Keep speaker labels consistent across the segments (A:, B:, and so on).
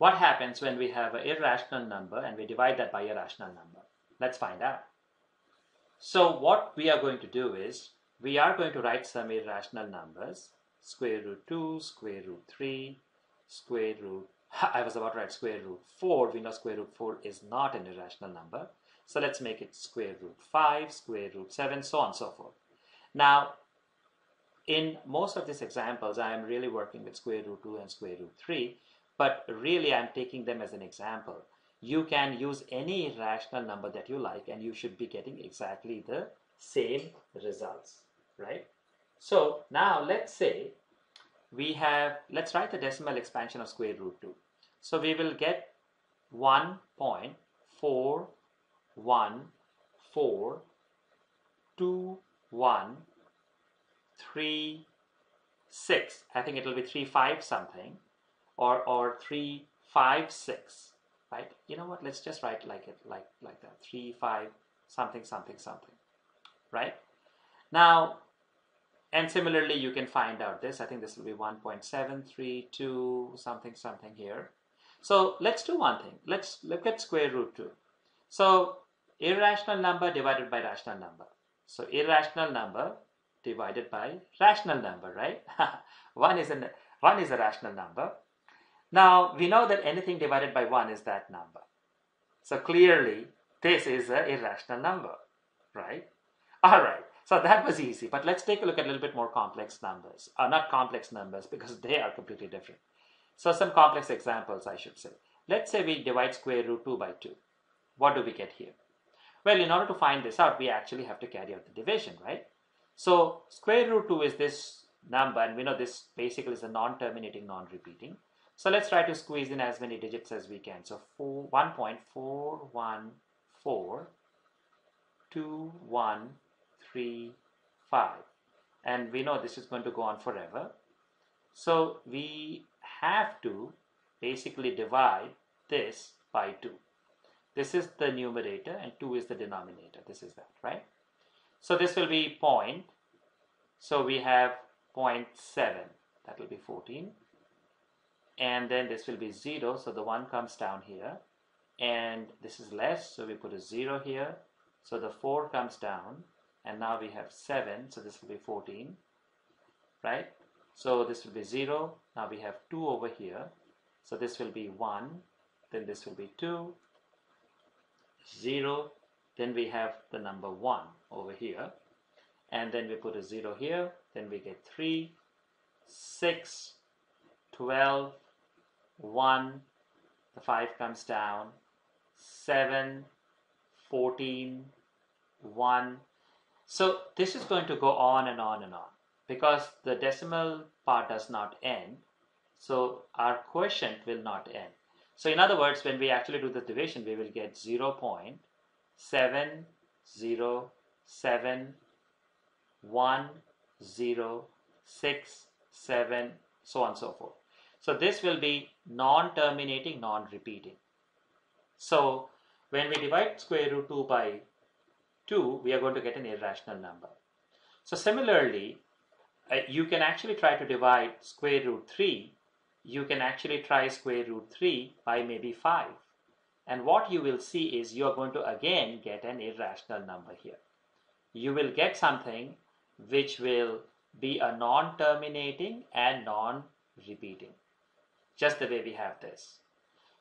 A: what happens when we have an irrational number and we divide that by a rational number? Let's find out. So what we are going to do is, we are going to write some irrational numbers, square root 2, square root 3, square root, I was about to write square root 4, we know square root 4 is not an irrational number. So let's make it square root 5, square root 7, so on and so forth. Now, in most of these examples, I am really working with square root 2 and square root 3, but really I'm taking them as an example. You can use any rational number that you like and you should be getting exactly the same results, right? So now let's say we have, let's write the decimal expansion of square root 2. So we will get 1.41421 3 6 i think it will be 3 5 something or or 3 5 6 right? You know what? Let's just write like it like like that. 3 5 something something something right? Now and similarly you can find out this. I think this will be 1.732 something something here. So let's do one thing. Let's look at square root 2 so irrational number divided by rational number. So irrational number divided by rational number, right? one is a one is a rational number. Now we know that anything divided by one is that number. So clearly this is an irrational number, right? All right. So that was easy, but let's take a look at a little bit more complex numbers. Uh, not complex numbers because they are completely different. So some complex examples, I should say. Let's say we divide square root 2 by 2. What do we get here? Well, in order to find this out, we actually have to carry out the division, right? So square root 2 is this number and we know this basically is a non-terminating, non-repeating. So let's try to squeeze in as many digits as we can. So 1.4142135 and we know this is going to go on forever. So we have to basically divide this by 2. This is the numerator and 2 is the denominator. This is that, right? So this will be point. So we have 0.7, that will be 14. And then this will be 0, so the 1 comes down here. And this is less, so we put a 0 here. So the 4 comes down, and now we have 7, so this will be 14, right? So this will be 0, now we have 2 over here. So this will be 1, then this will be 2, 0, then we have the number 1 over here and then we put a 0 here then we get 3 6 12 1 the 5 comes down. 7 14 1 so this is going to go on and on and on because the decimal part does not end. So our quotient will not end. So in other words when we actually do the division we will get 0 0.7 0 7 1 0 6 7 so on and so forth so this will be non-terminating non-repeating. So when we divide square root 2 by 2 we are going to get an irrational number. So similarly uh, you can actually try to divide square root 3 you can actually try square root 3 by maybe 5 and what you will see is you are going to again get an irrational number here. You will get something which will be a non-terminating and non-repeating just the way we have this.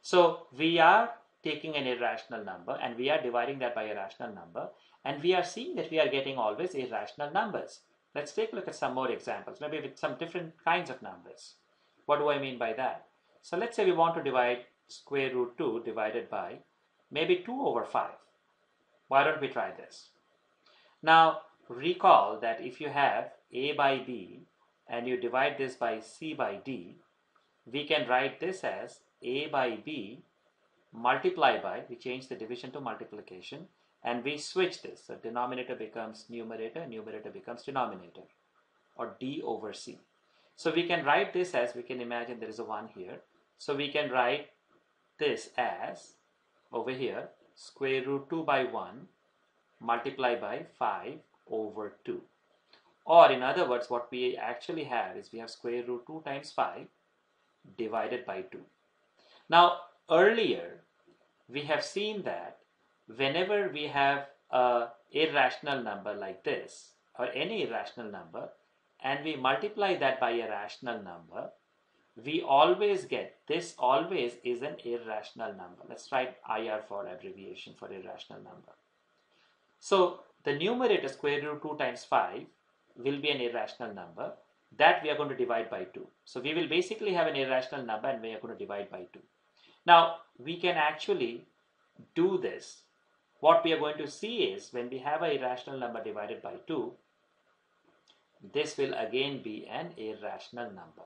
A: So we are taking an irrational number and we are dividing that by a rational number and we are seeing that we are getting always irrational numbers. Let's take a look at some more examples maybe with some different kinds of numbers. What do I mean by that? So let's say we want to divide square root 2 divided by maybe 2 over 5 why don't we try this? Now recall that if you have a by b and you divide this by c by d, we can write this as a by b multiply by, we change the division to multiplication and we switch this. So denominator becomes numerator, numerator becomes denominator or d over c. So we can write this as, we can imagine there is a 1 here. So we can write this as, over here, square root 2 by 1 multiply by 5 over 2. Or in other words, what we actually have is we have square root 2 times 5 divided by 2. Now, earlier, we have seen that whenever we have a irrational number like this, or any irrational number, and we multiply that by a rational number, we always get this always is an irrational number. Let's write IR for abbreviation for irrational number. So the numerator square root 2 times 5 will be an irrational number that we are going to divide by 2. So we will basically have an irrational number and we are going to divide by 2. Now we can actually do this. What we are going to see is when we have an irrational number divided by 2, this will again be an irrational number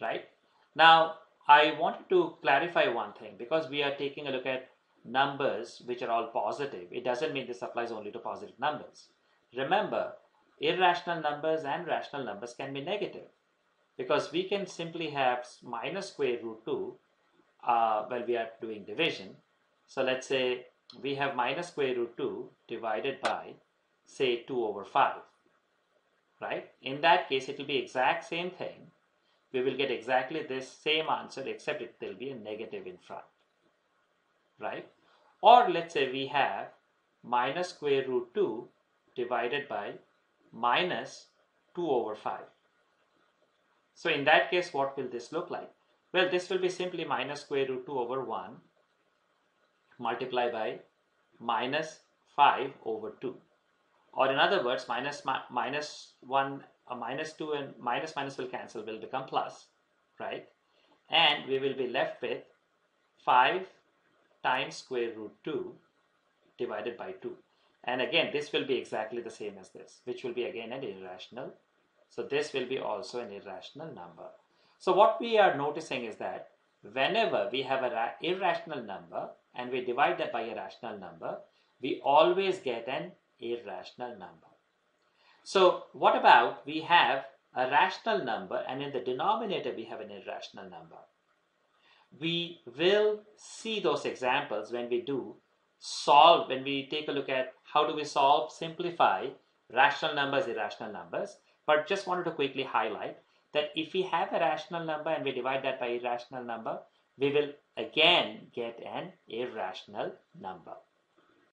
A: right now I wanted to clarify one thing because we are taking a look at numbers which are all positive it doesn't mean this applies only to positive numbers remember irrational numbers and rational numbers can be negative because we can simply have minus square root 2 uh, while we are doing division so let's say we have minus square root 2 divided by say 2 over 5 right? In that case, it will be exact same thing. We will get exactly this same answer except it will be a negative in front, right? Or let's say we have minus square root 2 divided by minus 2 over 5. So in that case, what will this look like? Well, this will be simply minus square root 2 over 1 multiplied by minus 5 over 2 or in other words minus, minus 1 a minus 2 and minus minus will cancel will become plus right and we will be left with 5 times square root 2 divided by 2 and again this will be exactly the same as this which will be again an irrational so this will be also an irrational number so what we are noticing is that whenever we have an irrational number and we divide that by a rational number we always get an irrational number. So what about we have a rational number and in the denominator we have an irrational number. We will see those examples when we do solve, when we take a look at how do we solve, simplify rational numbers, irrational numbers. But just wanted to quickly highlight that if we have a rational number and we divide that by irrational number, we will again get an irrational number.